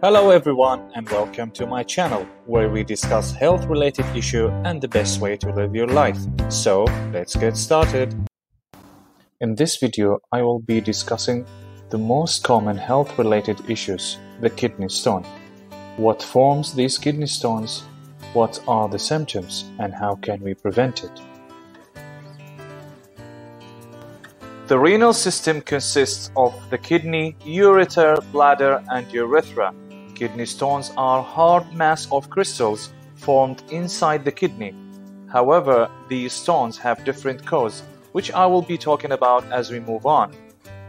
Hello everyone and welcome to my channel where we discuss health related issue and the best way to live your life. So let's get started. In this video I will be discussing the most common health related issues, the kidney stone. What forms these kidney stones, what are the symptoms and how can we prevent it? The renal system consists of the kidney, ureter, bladder, and urethra. Kidney stones are hard mass of crystals formed inside the kidney. However, these stones have different cause, which I will be talking about as we move on.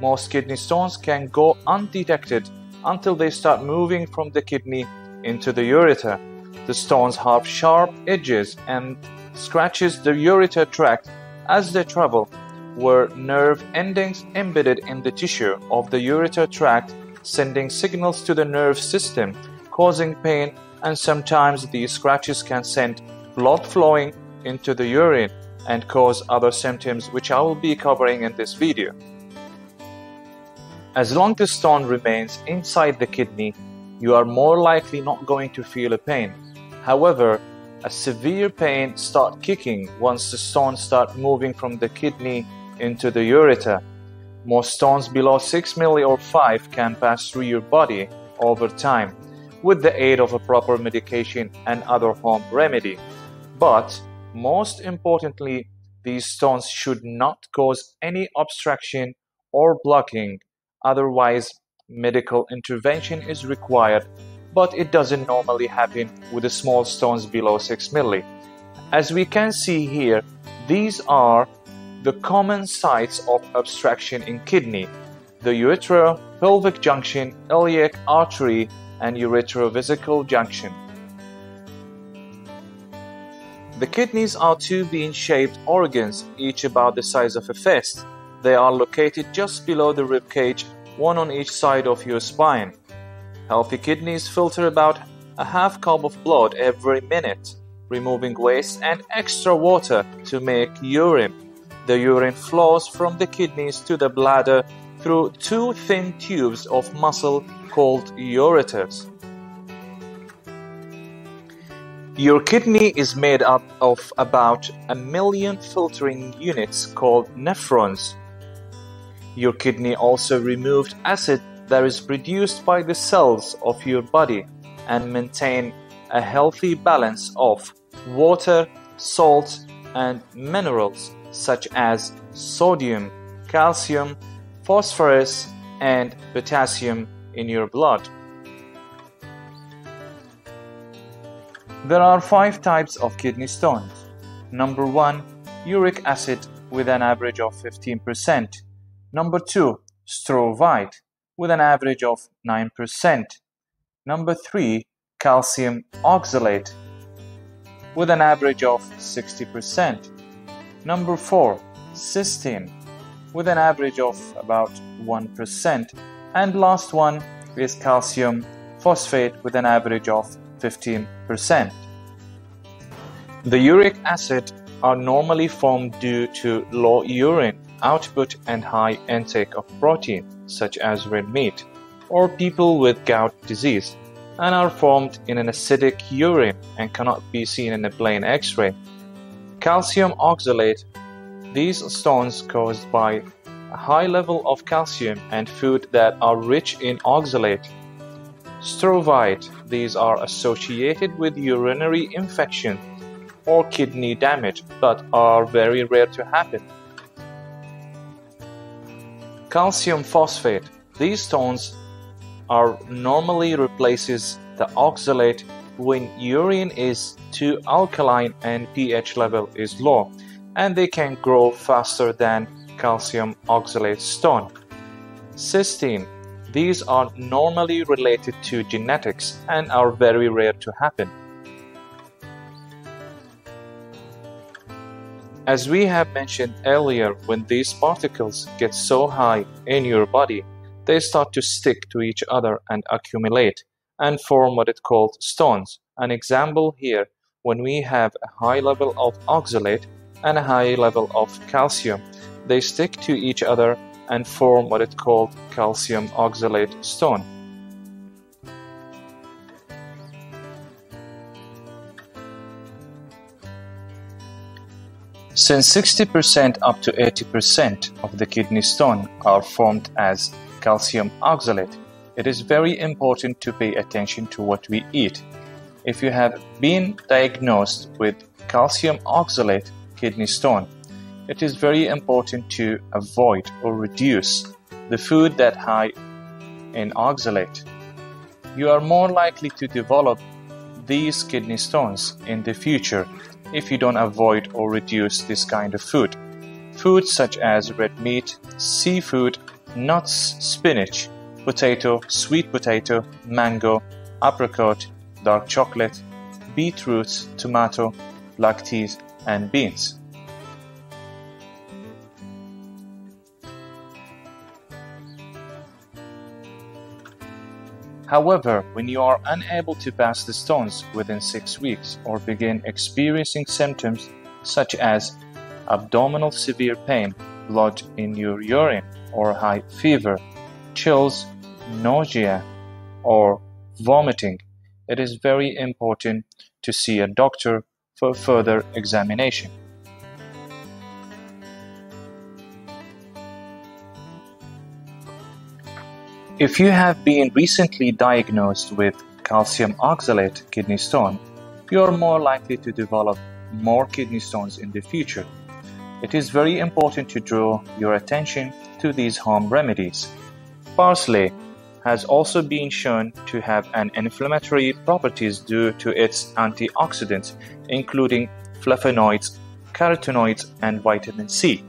Most kidney stones can go undetected until they start moving from the kidney into the ureter. The stones have sharp edges and scratches the ureter tract as they travel where nerve endings embedded in the tissue of the ureter tract, sending signals to the nerve system, causing pain, and sometimes these scratches can send blood flowing into the urine and cause other symptoms which I will be covering in this video. As long as the stone remains inside the kidney, you are more likely not going to feel a pain. However, a severe pain start kicking once the stone start moving from the kidney into the ureter. Most stones below 6 milli or 5 can pass through your body over time with the aid of a proper medication and other home remedy. But most importantly, these stones should not cause any obstruction or blocking. Otherwise, medical intervention is required, but it doesn't normally happen with the small stones below 6 milli. As we can see here, these are the common sites of obstruction in kidney, the uretero-pelvic junction, iliac artery, and ureterovesical junction. The kidneys are two bean-shaped organs, each about the size of a fist. They are located just below the rib cage, one on each side of your spine. Healthy kidneys filter about a half cup of blood every minute, removing waste and extra water to make urine. The urine flows from the kidneys to the bladder through two thin tubes of muscle called ureters. Your kidney is made up of about a million filtering units called nephrons. Your kidney also removed acid that is produced by the cells of your body and maintain a healthy balance of water, salt, and minerals such as sodium, calcium, phosphorus, and potassium in your blood. There are five types of kidney stones. Number one, uric acid with an average of 15%. Number two, struvite with an average of 9%. Number three, calcium oxalate with an average of 60%. Number 4. Cysteine with an average of about 1%. And last one is calcium phosphate with an average of 15%. The uric acid are normally formed due to low urine output and high intake of protein, such as red meat, or people with gout disease, and are formed in an acidic urine and cannot be seen in a plain X-ray. Calcium oxalate. These stones caused by a high level of calcium and food that are rich in oxalate. Struvite. These are associated with urinary infection or kidney damage but are very rare to happen. Calcium phosphate. These stones are normally replaces the oxalate when urine is too alkaline and pH level is low, and they can grow faster than calcium oxalate stone. Cysteine. These are normally related to genetics and are very rare to happen. As we have mentioned earlier, when these particles get so high in your body, they start to stick to each other and accumulate and form what it called stones. An example here when we have a high level of oxalate and a high level of calcium. They stick to each other and form what it called calcium oxalate stone. Since 60% up to 80% of the kidney stone are formed as calcium oxalate, it is very important to pay attention to what we eat. If you have been diagnosed with calcium oxalate kidney stone, it is very important to avoid or reduce the food that high in oxalate. You are more likely to develop these kidney stones in the future if you don't avoid or reduce this kind of food. Foods such as red meat, seafood, nuts, spinach, potato, sweet potato, mango, apricot, dark chocolate, beetroots, tomato, lactase, and beans. However, when you are unable to pass the stones within six weeks or begin experiencing symptoms such as abdominal severe pain, blood in your urine, or high fever, chills, nausea, or vomiting, it is very important to see a doctor for further examination. If you have been recently diagnosed with calcium oxalate kidney stone, you are more likely to develop more kidney stones in the future. It is very important to draw your attention to these home remedies. Parsley has also been shown to have anti-inflammatory properties due to its antioxidants, including flavonoids, carotenoids, and vitamin C.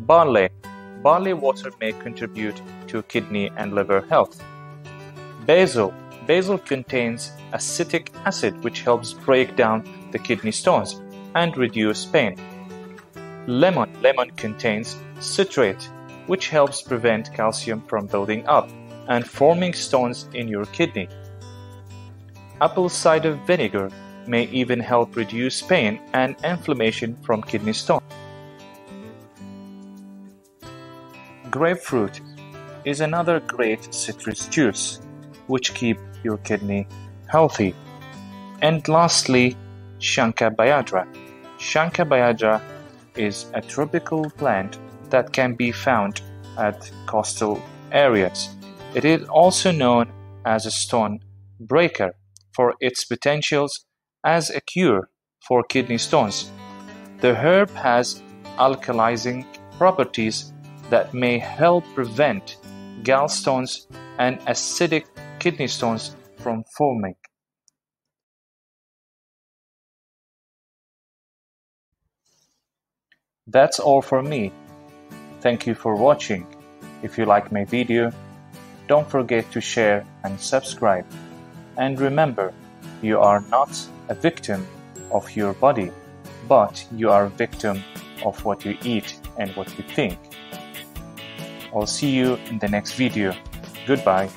Barley Barley water may contribute to kidney and liver health. Basil. Basil contains acetic acid which helps break down the kidney stones and reduce pain. Lemon. Lemon contains citrate which helps prevent calcium from building up and forming stones in your kidney. Apple cider vinegar may even help reduce pain and inflammation from kidney stones. Grapefruit is another great citrus juice which keep your kidney healthy. And lastly, Chanca Piedra. Is a tropical plant that can be found at coastal areas. It is also known as a stone breaker for its potentials as a cure for kidney stones. The herb has alkalizing properties that may help prevent gallstones and acidic kidney stones from forming. That's all for me. Thank you for watching. If you like my video, don't forget to share and subscribe. And remember, you are not a victim of your body, but you are a victim of what you eat and what you think. I'll see you in the next video. Goodbye.